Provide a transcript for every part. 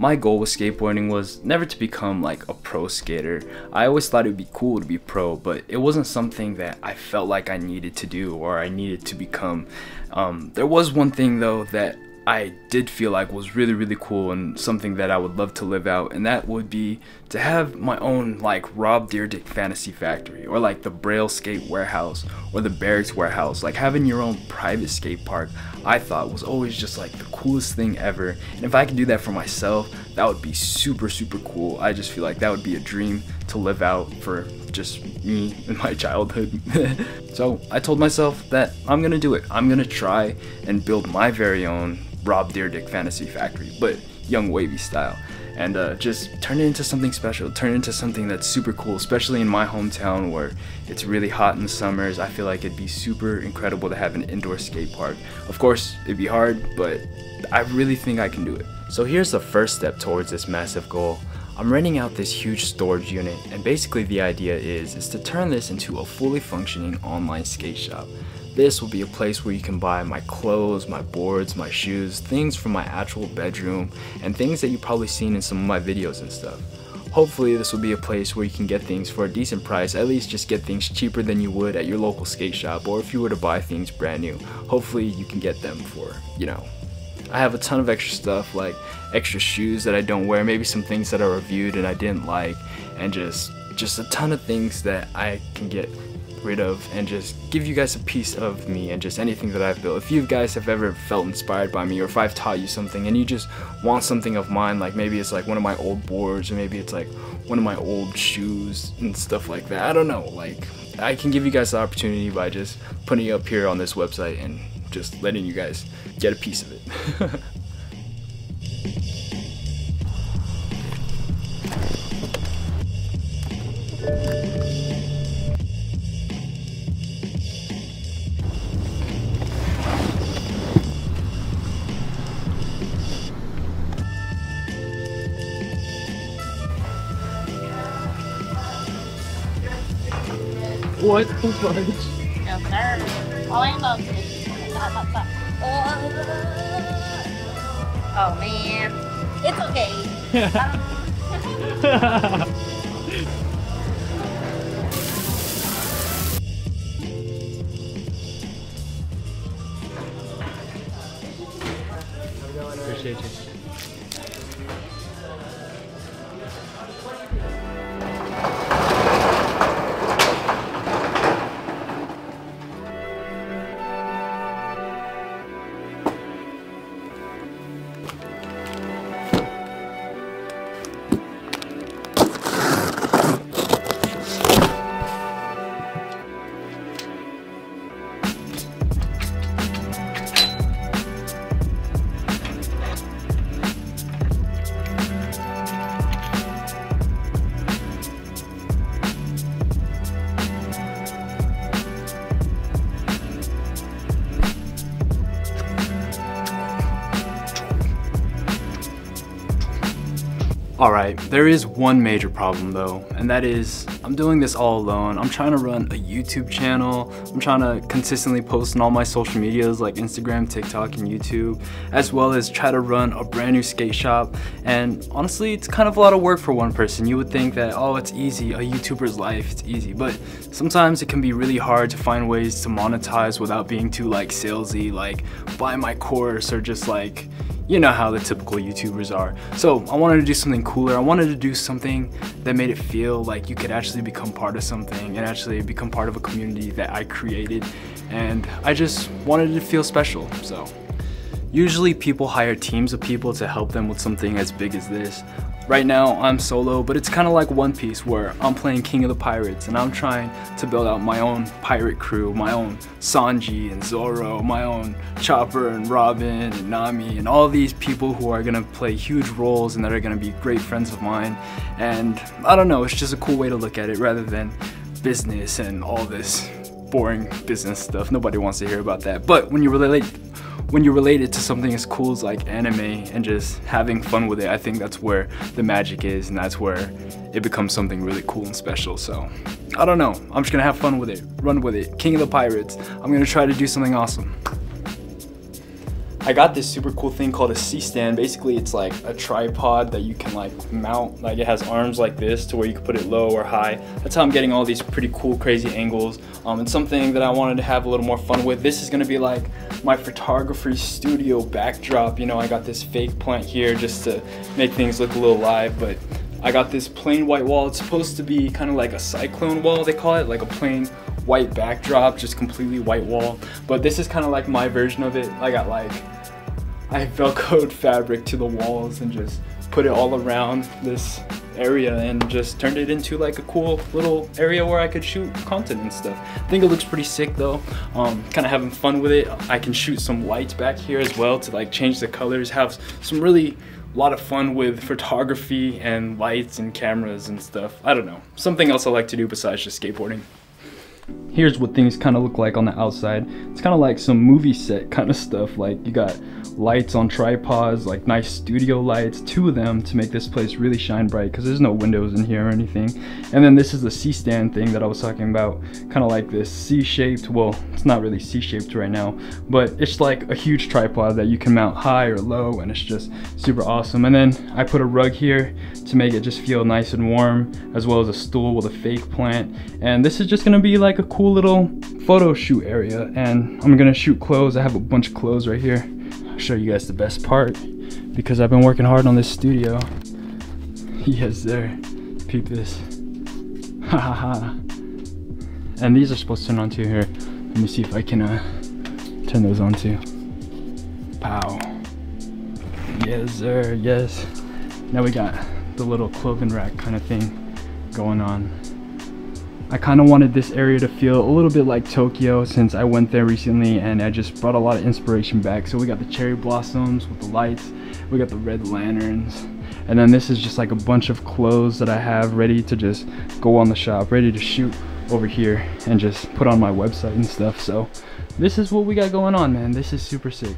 my goal with skateboarding was never to become like a pro skater. I always thought it would be cool to be pro, but it wasn't something that I felt like I needed to do or I needed to become. Um, there was one thing though that I did feel like was really really cool and something that I would love to live out and that would be to have my own like Rob Dyrdek fantasy factory or like the Braille skate warehouse or the Barracks warehouse. Like having your own private skate park I thought was always just like the coolest thing ever and if I could do that for myself that would be super super cool. I just feel like that would be a dream to live out for just me in my childhood. so I told myself that I'm gonna do it. I'm gonna try and build my very own Rob Dyrdek Fantasy Factory, but Yung Wavy style. And uh, just turn it into something special, turn it into something that's super cool, especially in my hometown where it's really hot in the summers. I feel like it'd be super incredible to have an indoor skate park. Of course, it'd be hard, but I really think I can do it. So here's the first step towards this massive goal. I'm renting out this huge storage unit and basically the idea is, is to turn this into a fully functioning online skate shop. This will be a place where you can buy my clothes, my boards, my shoes, things from my actual bedroom, and things that you've probably seen in some of my videos and stuff. Hopefully this will be a place where you can get things for a decent price, at least just get things cheaper than you would at your local skate shop, or if you were to buy things brand new, hopefully you can get them for, you know, I have a ton of extra stuff like extra shoes that I don't wear, maybe some things that I reviewed and I didn't like, and just just a ton of things that I can get rid of and just give you guys a piece of me and just anything that I've built. If you guys have ever felt inspired by me or if I've taught you something and you just want something of mine, like maybe it's like one of my old boards or maybe it's like one of my old shoes and stuff like that. I don't know, like I can give you guys the opportunity by just putting it up here on this website and just letting you guys get a piece of it. What the fudge? Yes, sir. All I love is Oh man, it's okay. Appreciate you. Alright, there is one major problem though, and that is I'm doing this all alone. I'm trying to run a YouTube channel. I'm trying to consistently post on all my social medias like Instagram, TikTok, and YouTube, as well as try to run a brand new skate shop. And honestly, it's kind of a lot of work for one person. You would think that, oh, it's easy, a YouTuber's life, it's easy. But sometimes it can be really hard to find ways to monetize without being too like salesy, like buy my course or just like, you know how the typical YouTubers are. So I wanted to do something cooler. I wanted to do something that made it feel like you could actually become part of something and actually become part of a community that I created. And I just wanted to feel special, so. Usually people hire teams of people to help them with something as big as this. Right now I'm solo, but it's kind of like One Piece where I'm playing King of the Pirates and I'm trying to build out my own pirate crew, my own Sanji and Zoro, my own Chopper and Robin and Nami and all these people who are gonna play huge roles and that are gonna be great friends of mine. And I don't know, it's just a cool way to look at it rather than business and all this boring business stuff. Nobody wants to hear about that. But when you relate when you relate it to something as cool as like anime and just having fun with it, I think that's where the magic is and that's where it becomes something really cool and special. So I don't know. I'm just gonna have fun with it, run with it. King of the Pirates. I'm gonna try to do something awesome. I got this super cool thing called a C-stand. Basically, it's like a tripod that you can like mount. Like it has arms like this to where you can put it low or high. That's how I'm getting all these pretty cool, crazy angles. Um, it's something that I wanted to have a little more fun with. This is gonna be like my photography studio backdrop. You know, I got this fake plant here just to make things look a little live, but I got this plain white wall. It's supposed to be kind of like a cyclone wall, they call it, like a plain white backdrop, just completely white wall. But this is kind of like my version of it. I got like, I velcroed fabric to the walls and just put it all around this area and just turned it into like a cool little area where I could shoot content and stuff. I think it looks pretty sick though. Um, kind of having fun with it. I can shoot some lights back here as well to like change the colors, have some really a lot of fun with photography and lights and cameras and stuff. I don't know. Something else I like to do besides just skateboarding here's what things kind of look like on the outside. It's kind of like some movie set kind of stuff. Like you got lights on tripods, like nice studio lights, two of them to make this place really shine bright because there's no windows in here or anything. And then this is the C-stand thing that I was talking about, kind of like this C-shaped, well, it's not really C-shaped right now, but it's like a huge tripod that you can mount high or low and it's just super awesome. And then I put a rug here to make it just feel nice and warm, as well as a stool with a fake plant. And this is just gonna be like a cool little photo shoot area. And I'm gonna shoot clothes. I have a bunch of clothes right here I'll show you guys the best part because I've been working hard on this studio. Yes, sir. Peep this. Ha ha ha. And these are supposed to turn on too here. Let me see if I can uh, turn those on too. Pow. Yes, sir. Yes. Now we got the little clothing rack kind of thing going on. I kind of wanted this area to feel a little bit like Tokyo since I went there recently and I just brought a lot of inspiration back. So we got the cherry blossoms with the lights, we got the red lanterns, and then this is just like a bunch of clothes that I have ready to just go on the shop, ready to shoot over here and just put on my website and stuff. So this is what we got going on, man. This is super sick.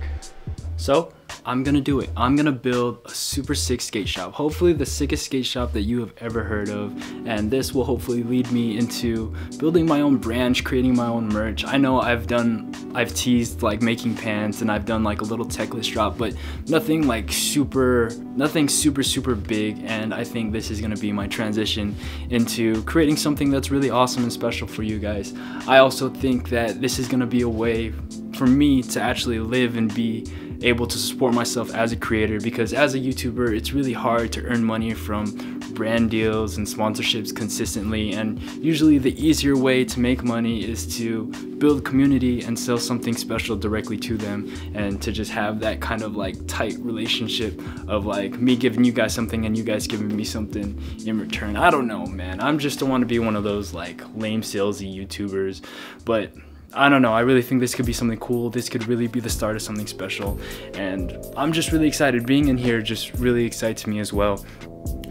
So I'm gonna do it. I'm gonna build a super sick skate shop. Hopefully the sickest skate shop that you have ever heard of. And this will hopefully lead me into building my own branch, creating my own merch. I know I've done, I've teased like making pants and I've done like a little Tech-Lace drop, but nothing like super, nothing super, super big. And I think this is gonna be my transition into creating something that's really awesome and special for you guys. I also think that this is gonna be a way for me to actually live and be able to support myself as a creator because as a YouTuber, it's really hard to earn money from brand deals and sponsorships consistently. And usually the easier way to make money is to build community and sell something special directly to them and to just have that kind of like tight relationship of like me giving you guys something and you guys giving me something in return. I don't know, man. I'm just don't want to be one of those like lame salesy YouTubers, but I don't know, I really think this could be something cool. This could really be the start of something special. And I'm just really excited. Being in here just really excites me as well.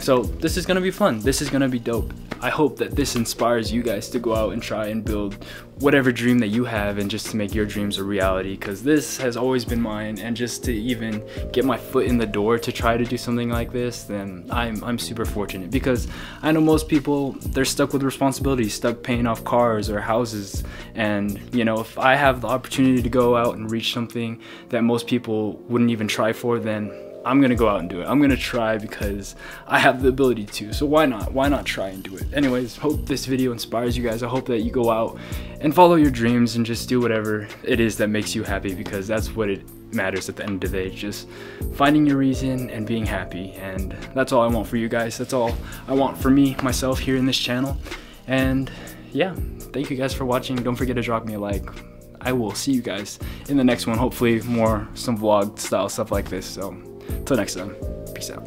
So this is gonna be fun. This is gonna be dope. I hope that this inspires you guys to go out and try and build whatever dream that you have and just to make your dreams a reality because this has always been mine and just to even get my foot in the door to try to do something like this then I'm, I'm super fortunate because I know most people they're stuck with responsibilities stuck paying off cars or houses and you know if I have the opportunity to go out and reach something that most people wouldn't even try for then I'm gonna go out and do it. I'm gonna try because I have the ability to. So why not? Why not try and do it? Anyways, hope this video inspires you guys. I hope that you go out and follow your dreams and just do whatever it is that makes you happy because that's what it matters at the end of the day. Just finding your reason and being happy. And that's all I want for you guys. That's all I want for me, myself here in this channel. And yeah, thank you guys for watching. Don't forget to drop me a like. I will see you guys in the next one. Hopefully more some vlog style stuff like this. So Till next time, peace out.